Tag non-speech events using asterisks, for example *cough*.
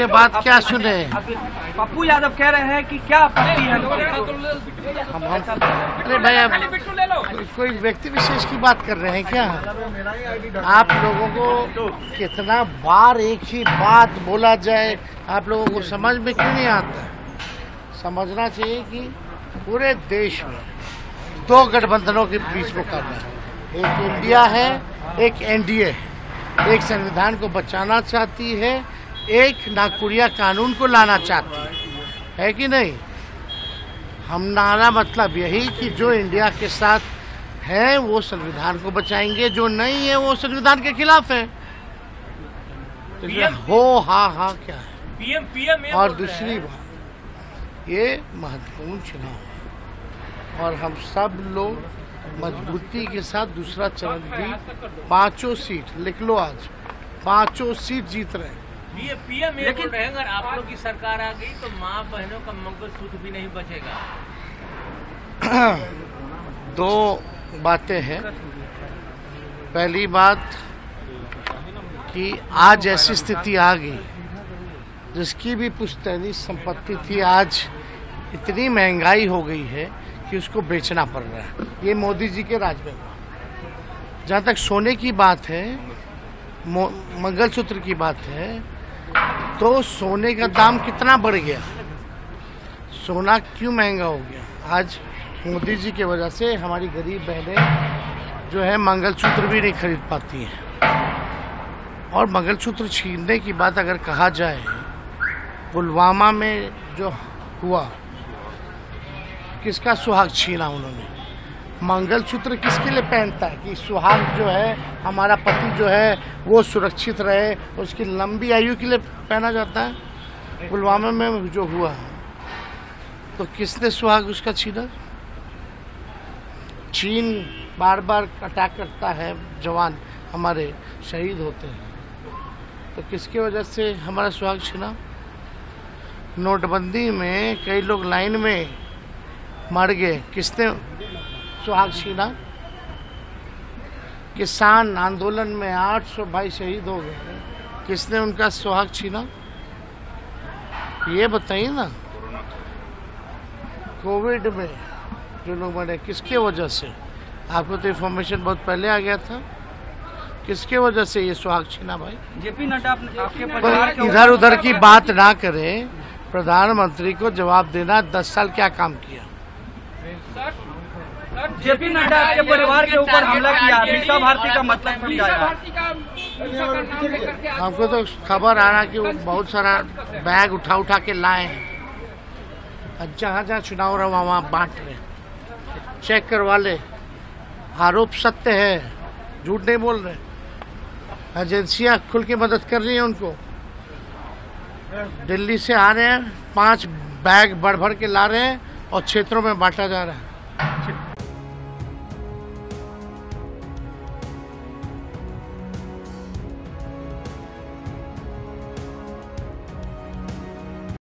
के बाद क्या सुने? पप्पू यादव कह रहे हैं कि क्या आपत्ति है? हम हम अरे भाई अब कोई- कोई व्यक्ति विशेष की बात कर रहे हैं क्या? आप लोगों को कितना बार एक ही बात बोला जाए आप लोगों को समझ में क्यों नहीं आता? समझना चाहिए कि पूरे देश में दो गठबंधनों के बीच मुकाबला है। एक इंडिया है एक एनडीए है। एक संविधान को बचाना चाहती है एक नागपुरिया कानून को लाना चाहती है। कि नहीं? हम नारा मतलब यही कि जो इंडिया के साथ है वो संविधान को बचाएँगे जो नहीं है वो संविधान के खिलाफ है। तो हो हा हा क्या है? पीएम पीएम और दूसरी बात ये महत्वपूर्ण चुनाव है। और हम सब लोग मजबूती के साथ दूसरा चरण भी पाँचों सीट लिख लो आज पाँचों सीट जीत रहे हैं। पीएम पीएम ये लेकिन- बोल रहे हैं अगर आप लोग की सरकार आ गई तो माँ बहनों का मंगलसूत्र भी नहीं बचेगा। *clears throat* दो बातें हैं। पहली बात कि आज ऐसी स्थिति आ गई जिसकी भी पुश्तैनी संपत्ति थी आज इतनी महँगाई हो गई है कि उसको बेचना पड़ रहा है। ये मोदी जी के राज में हुआ। जहाँ तक सोने की बात है मंगलसूत्र की बात है तो सोने का दाम कितना बढ़ गया? सोना क्यों महँगा हो गया? आज मोदी जी की वजह से हमारी गरीब बहनें जो है, मंगलसूत्र भी नहीं खरीद पाती हैं। और मंगलसूत्र छीनने की बात अगर कहा जाए, पुलवामा में जो हुआ, किसका सुहाग छीना उन्होंने? मंगलसूत्र किसके लिए पहनता है? कि सुहाग जो है, हमारा पति जो है, वो सुरक्षित रहे, उसकी लंबी आयु के लिए पहना जाता है? पुलवामा में जो हुआ है। तो किसने सुहाग उसका छीना? चीन बार बार अटैक करता है जवान, हमारे शहीद होते हैं। तो किसकी वजह से हमारा सुहाग छीना? नोटबंदी में कई लोग लाइन में मर गए। किसने सुहाग छीना किसान आंदोलन में 800 भाई शहीद हो गए किसने उनका सुहाग छीना? ये बताइए ना कोविड में जो लोग मरे किसके वजह से? आपको तो इन्फॉर्मेशन बहुत पहले आ गया था। किसके वजह से ये सुहाग छीना भाई? जेपी नड्डा आपके पर इधर उधर की बात ना करें। प्रधानमंत्री को जवाब देना दस साल क्या काम किया? जेपी नड्डा आपके परिवार के ऊपर हमला किया मीसा भारती का मतलब समझाया। हमको तो खबर आ रहा कि वो बहुत सारा बैग उठा उठा के लाए हैं। जहाँ जहाँ चुनाव रहा वहाँ वहाँ बांट रहे हैं। चेक करवा ले। आरोप सत्य है। झूठ नहीं बोल रहे। एजेंसियाँ खुल के मदद कर रही हैं उनको। दिल्ली से आ रहे हैं पाँच बैग बढ़ भर के ला रहे हैं और क्षेत्रों में बांटा जा रहा है।